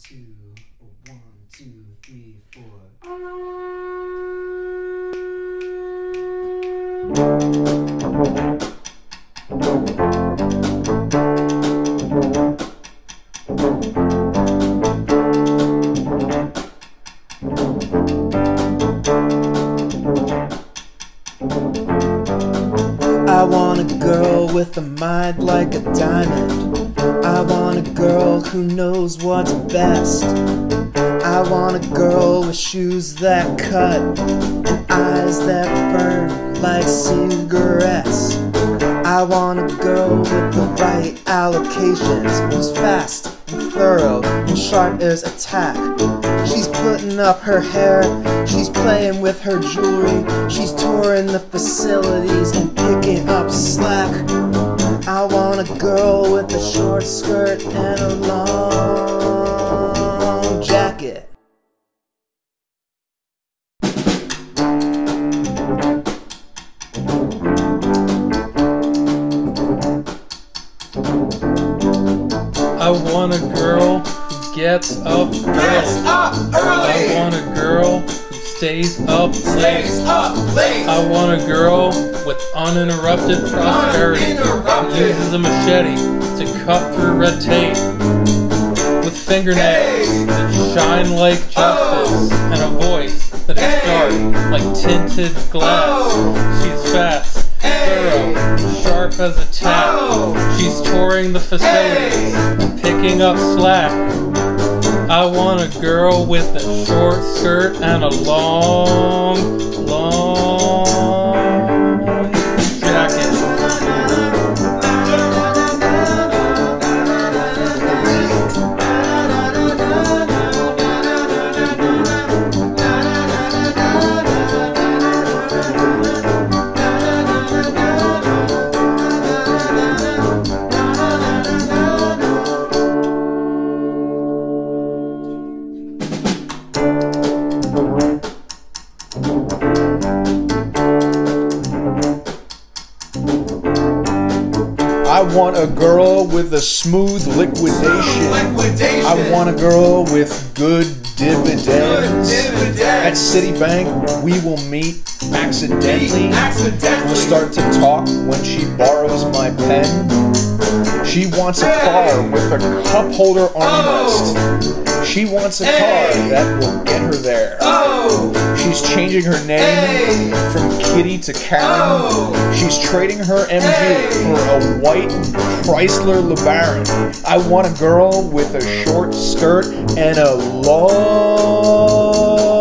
two, one, two, three, four. I want a girl with a mind like a diamond. Who knows what's best. I want a girl with shoes that cut and eyes that burn like cigarettes. I want a girl with the right allocations, who's fast and thorough and sharp as a tack. She's putting up her hair, she's playing with her jewelry, she's touring the facilities and picking up slack. A girl with a short skirt and a long jacket. I want a girl who gets up early. up I want a girl who stays up Stays up late. I want a girl with uninterrupted prosperity. Uninterrupted. uses a machete to cut through red tape. With fingernails Hey. that shine like justice Oh. and a voice that is Hey. dark like tinted glass. Oh. She's fast, Hey. thorough, sharp as a tack. Oh. She's touring the facilities and picking up slack. I want a girl with a short skirt and a long, I want a girl with a smooth liquidation. Liquidation. I want a girl with good dividends. At Citibank, we will meet. Accidentally. We'll start to talk when she borrows my pen. She wants a car with a cup holder armrest. She wants a car that will get her there. Oh. She's changing her name from Kitty to Karen. Oh. She's trading her MG for a white Chrysler LeBaron. I want a girl with a short skirt and a long